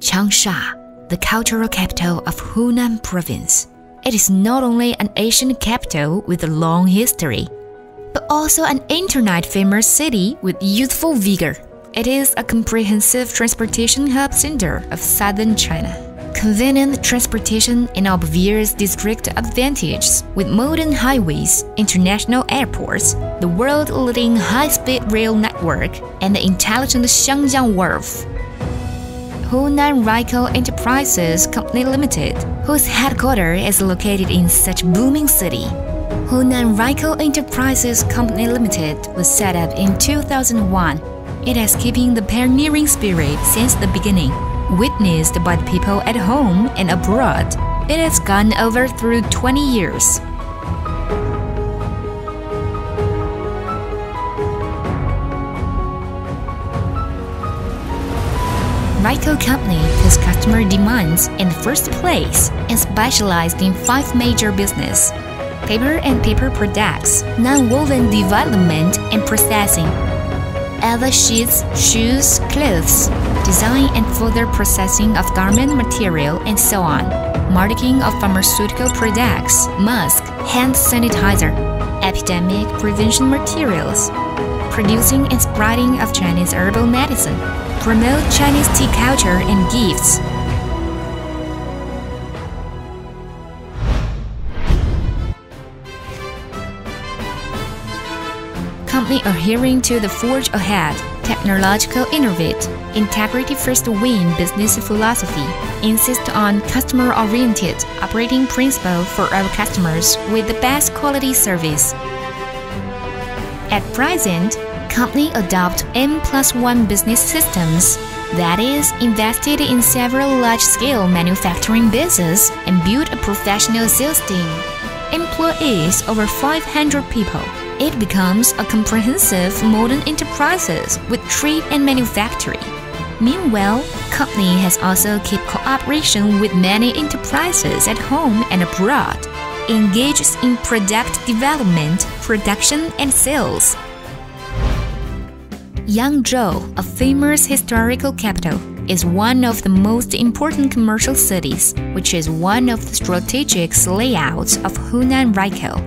Changsha, the cultural capital of Hunan province. It is not only an ancient capital with a long history, but also an internet famous city with youthful vigor. It is a comprehensive transportation hub center of southern China. Convenient transportation and obvious district advantages with modern highways, international airports, the world-leading high-speed rail network, and the intelligent Xiangjiang Wharf. Hunan Raco Enterprises Company Limited, whose headquarters is located in such booming city. Hunan Raco Enterprises Company Limited was set up in 2001. It has keeping the pioneering spirit since the beginning, witnessed by the people at home and abroad. It has gone over through 20 years. Raco Company puts customer demands in the first place and specialized in five major business paper and paper products, non-woven development and processing, other sheets, shoes, clothes, design and further processing of garment material, and so on, marketing of pharmaceutical products, mask, hand sanitizer, epidemic prevention materials, producing and spreading of Chinese herbal medicine, promote Chinese tea culture and gifts. Company adhering to the Forge Ahead, technological innovate, integrity first win business philosophy, insist on customer-oriented operating principle for our customers with the best quality service. At present, company adopt M plus 1 business systems that is invested in several large-scale manufacturing business and build a professional sales team. Employees over 500 people. It becomes a comprehensive modern enterprises with trade and manufacturing. Meanwhile, company has also kept cooperation with many enterprises at home and abroad, engages in product development, production and sales. Yangzhou, a famous historical capital, is one of the most important commercial cities, which is one of the strategic layouts of Hunan Raco.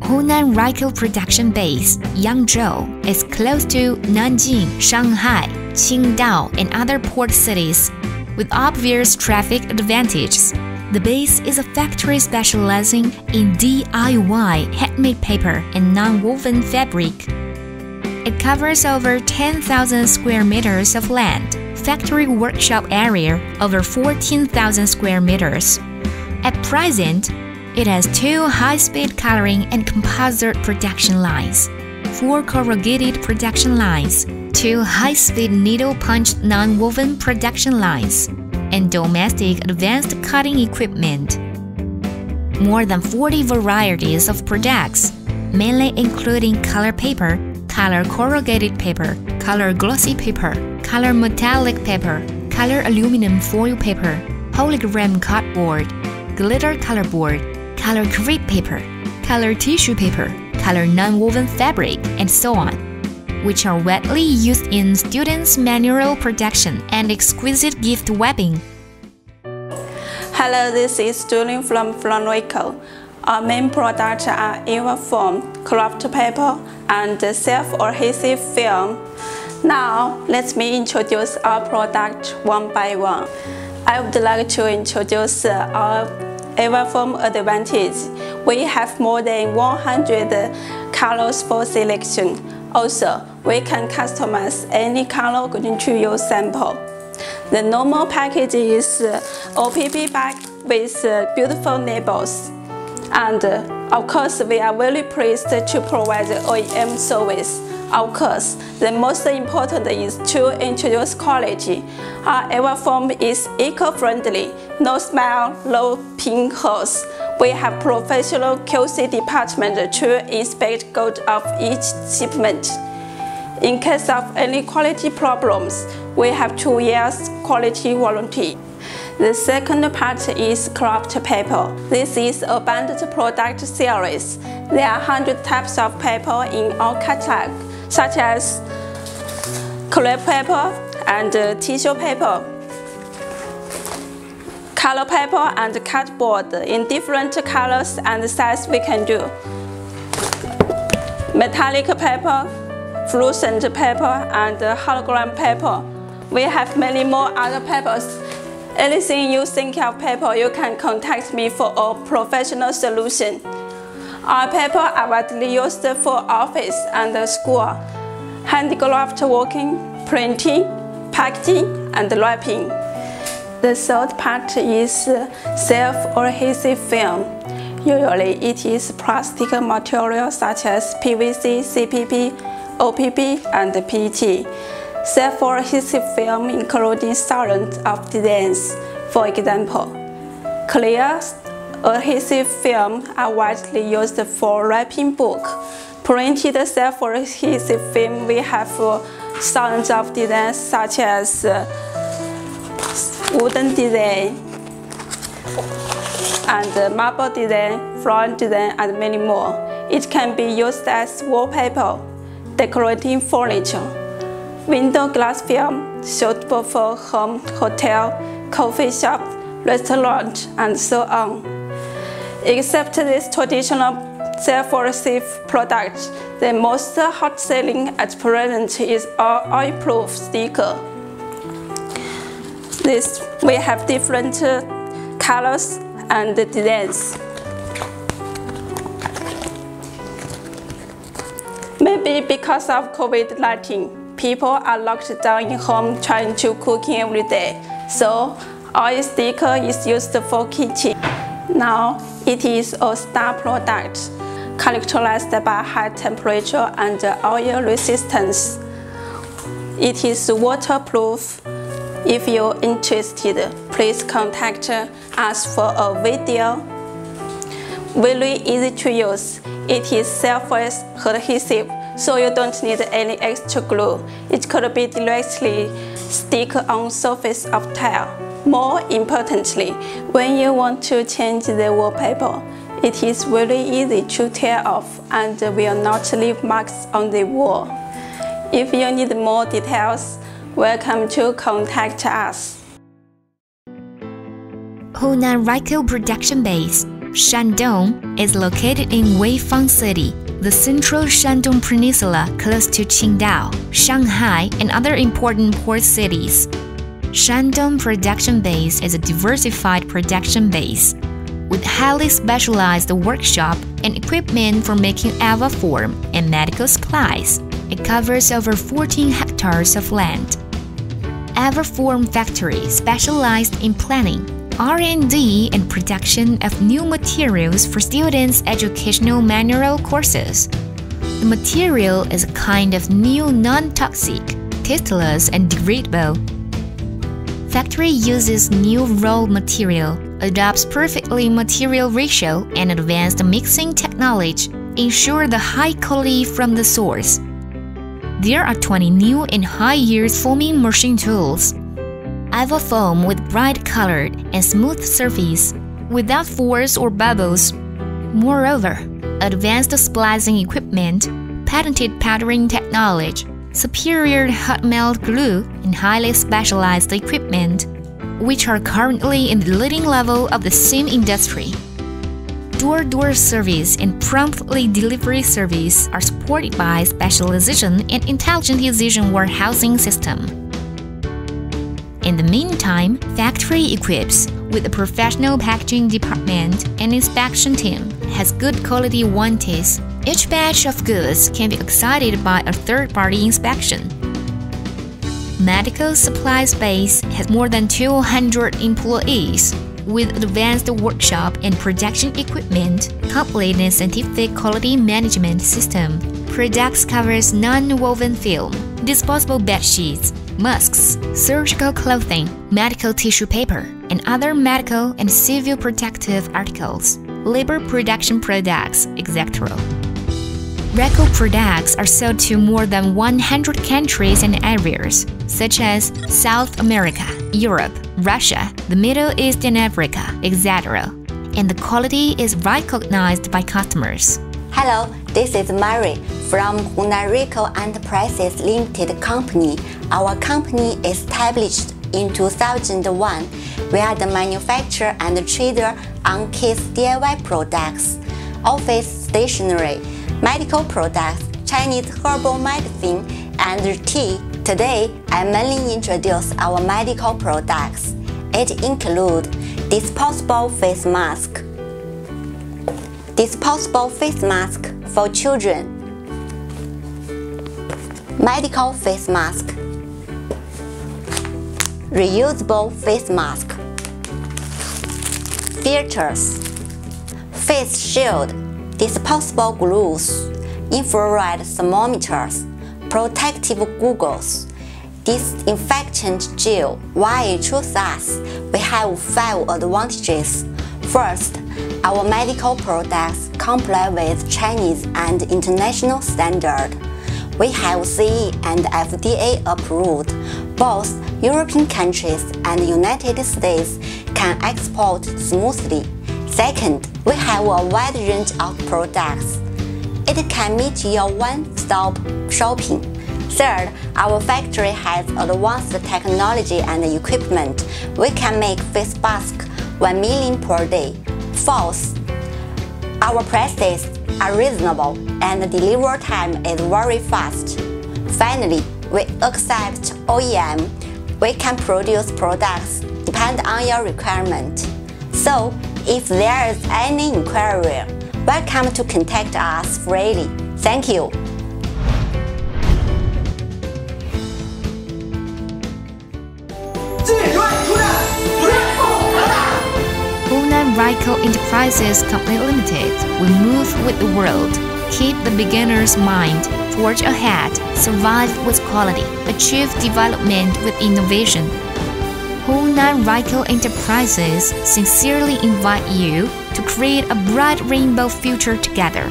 Hunan Raco production base, Yangzhou, is close to Nanjing, Shanghai, Qingdao, and other port cities, with obvious traffic advantages. The base is a factory specializing in DIY handmade paper and non-woven fabric. It covers over 10,000 square meters of land, factory workshop area over 14,000 square meters. At present, it has two high-speed coloring and composite production lines, four corrugated production lines, two high-speed needle-punched non-woven production lines, and domestic advanced cutting equipment. More than 40 varieties of products, mainly including color paper, color corrugated paper, color glossy paper, color metallic paper, color aluminum foil paper, hologram cardboard, glitter color board, color crepe paper, color tissue paper, color non-woven fabric, and so on, which are widely used in students' manual production and exquisite gift webbing. Hello, this is Julian from Florico. Our main products are Eva foam, craft paper, and self-adhesive film. Now, let me introduce our product one by one. I would like to introduce our Eva foam advantage. We have more than 100 colors for selection. Also, we can customize any color according to your sample. The normal package is OPP bag with beautiful labels. And uh, of course, we are very pleased to provide OEM service. Of course, the most important is to introduce quality. Our foam is eco-friendly, no smell, no pimples. We have professional QC department to inspect good of each shipment. In case of any quality problems, we have two years quality warranty. The second part is craft paper. This is a bundled product series. There are 100 types of paper in our catalog, such as crepe paper and uh, tissue paper. color paper and cardboard in different colors and size we can do. Metallic paper, fluorescent paper, and hologram paper. We have many more other papers. Anything you think of paper, you can contact me for a professional solution. Our paper are widely used for office and school, handicraft working, printing, packaging, and wrapping. The third part is self-adhesive film. Usually it is plastic material such as PVC, CPP, OPP, and PET. Self-adhesive film including thousands of designs. For example, clear adhesive film are widely used for wrapping book. Printed self-adhesive film we have thousands of designs such as uh, wooden design and uh, marble design, floral design, and many more. It can be used as wallpaper, decorating furniture. Window glass film suitable for home, hotel, coffee shop, restaurant, and so on. Except this traditional self-adhesive product, the most hot-selling at present is our oil-proof sticker. This we have different uh, colors and designs. Maybe because of COVID-19, people are locked down in home trying to cooking every day. So oil sticker is used for kitchen. Now it is a star product characterized by high temperature and oil resistance. It is waterproof. If you're interested, please contact us for a video. Very easy to use. It is self-adhesive so you don't need any extra glue. It could be directly stick on surface of tile. More importantly, when you want to change the wallpaper, it is very easy to tear off and will not leave marks on the wall. If you need more details, welcome to contact us. Hunan Raco Production Base, Shandong, is located in Weifang City, the central Shandong Peninsula close to Qingdao, Shanghai, and other important port cities. Shandong Production Base is a diversified production base with highly specialized workshop and equipment for making Eva foam and medical supplies. It covers over 14 hectares of land. Eva foam Factory specialized in planning, R&D and production of new materials for students' educational manual courses. The material is a kind of new non-toxic, tasteless and degradable. Factory uses new raw material, adopts perfectly material ratio and advanced mixing technology, ensure the high quality from the source. There are 20 new and high-yield foaming machine tools, Eva foam with bright colored and smooth surface, without force or bubbles. Moreover, advanced splicing equipment, patented powdering technology, superior hot melt glue, and highly specialized equipment, which are currently in the leading level of the same industry. Door-door service and promptly delivery service are supported by specialization and intelligent decision warehousing system. In the meantime, factory equips with a professional packaging department and inspection team has good quality warranties. Each batch of goods can be excited by a third-party inspection. Medical supply space has more than 200 employees with advanced workshop and production equipment, complete and scientific quality management system. Products covers non-woven film, disposable bed sheets, masks, surgical clothing, medical tissue paper, and other medical and civil protective articles, labor production products, etc. Raco products are sold to more than 100 countries and areas, such as South America, Europe, Russia, the Middle East and Africa, etc. And the quality is recognized by customers. Hello, this is Mary from Hunan Raco Enterprises Limited Company. Our company established in 2001. We are the manufacturer and trader on kids DIY products, office stationery, medical products, Chinese herbal medicine, and tea. Today, I mainly introduce our medical products. It includes disposable face mask, disposable face mask for children, medical face mask, reusable face mask, filters, face shield, disposable gloves. infrared thermometers, protective goggles, disinfectant gel. Why choose us? We have five advantages. First, our medical products comply with Chinese and international standard. We have CE and FDA approved. Both European countries and United States can export smoothly. Second, we have a wide range of products. It can meet your one-stop shopping. Third, our factory has advanced technology and equipment. We can make face masks 1 million per day. Fourth, our prices are reasonable and the delivery time is very fast. Finally, we accept OEM. We can produce products depend on your requirement. So, if there is any inquiry, welcome to contact us freely. Thank you. Raco Enterprises Company Limited. Will move with the world, keep the beginner's mind, forge ahead, survive with quality, achieve development with innovation. Hunan Raco Enterprises sincerely invite you to create a bright rainbow future together.